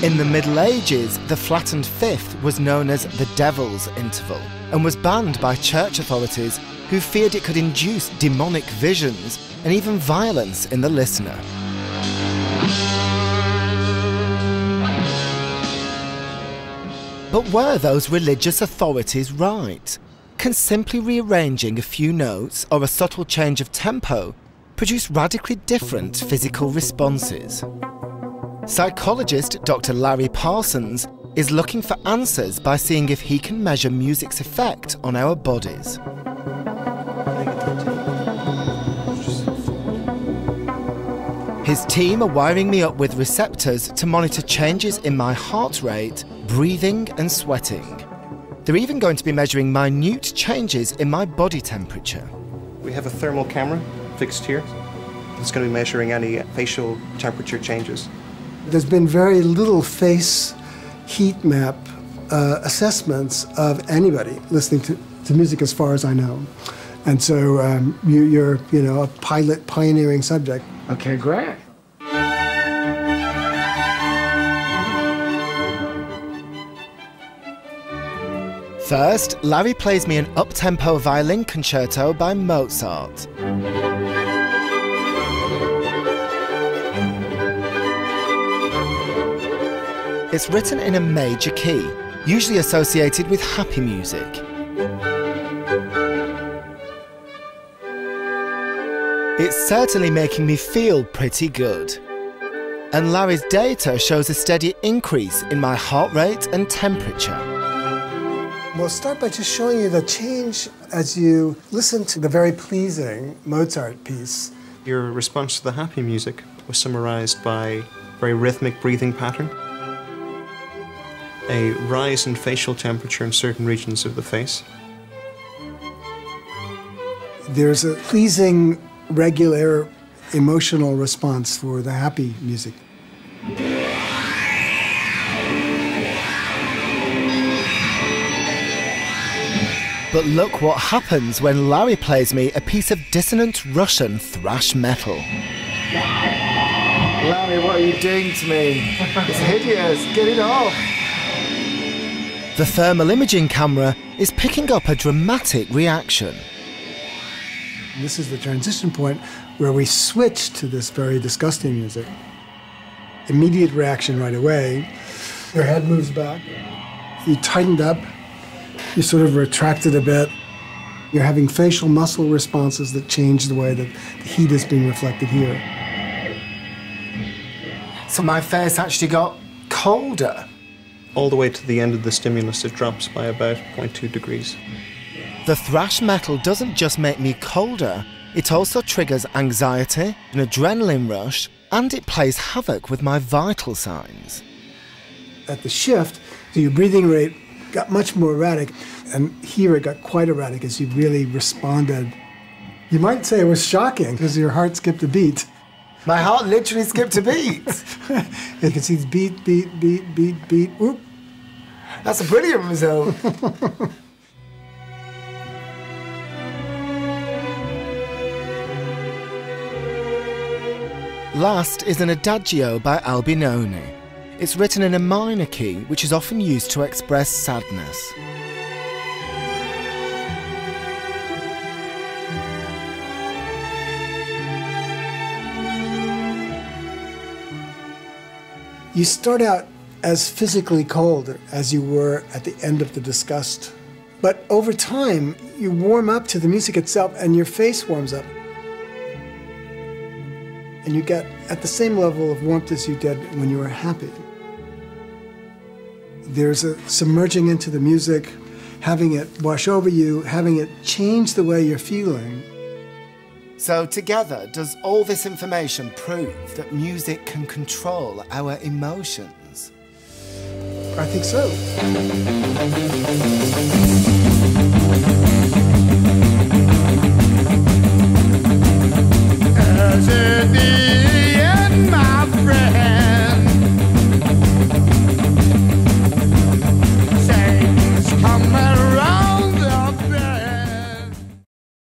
In the Middle Ages, the flattened fifth was known as the devil's interval and was banned by church authorities who feared it could induce demonic visions and even violence in the listener. But were those religious authorities right? Can simply rearranging a few notes or a subtle change of tempo produce radically different physical responses? Psychologist Dr. Larry Parsons is looking for answers by seeing if he can measure music's effect on our bodies. His team are wiring me up with receptors to monitor changes in my heart rate, breathing, and sweating. They're even going to be measuring minute changes in my body temperature. We have a thermal camera fixed here. It's going to be measuring any facial temperature changes. There's been very little face heat map uh, assessments of anybody listening to, to music as far as I know. And so um, you, you're, you know, a pilot pioneering subject. Okay, great. First, Larry plays me an up-tempo violin concerto by Mozart. It's written in a major key, usually associated with happy music. It's certainly making me feel pretty good. And Larry's data shows a steady increase in my heart rate and temperature. We'll start by just showing you the change as you listen to the very pleasing Mozart piece. Your response to the happy music was summarized by a very rhythmic breathing pattern, a rise in facial temperature in certain regions of the face. There's a pleasing, regular emotional response for the happy music. But look what happens when Larry plays me a piece of dissonant Russian thrash metal. Larry, what are you doing to me? It's hideous. Get it off. The thermal imaging camera is picking up a dramatic reaction. This is the transition point where we switch to this very disgusting music. Immediate reaction right away. Your head moves back. You tightened up you sort of retracted a bit. You're having facial muscle responses that change the way that the heat is being reflected here. So my face actually got colder. All the way to the end of the stimulus, it drops by about 0.2 degrees. The thrash metal doesn't just make me colder, it also triggers anxiety, an adrenaline rush, and it plays havoc with my vital signs. At the shift, your breathing rate got much more erratic. And here it got quite erratic as you really responded. You might say it was shocking because your heart skipped a beat. My heart literally skipped a beat. you can see the beat, beat, beat, beat, beat. Whoop. That's a brilliant result. Last is an adagio by Albinoni. It's written in a minor key, which is often used to express sadness. You start out as physically cold as you were at the end of the disgust. But over time, you warm up to the music itself and your face warms up and you get at the same level of warmth as you did when you were happy. There's a submerging into the music, having it wash over you, having it change the way you're feeling. So, together, does all this information prove that music can control our emotions? I think so. As it is.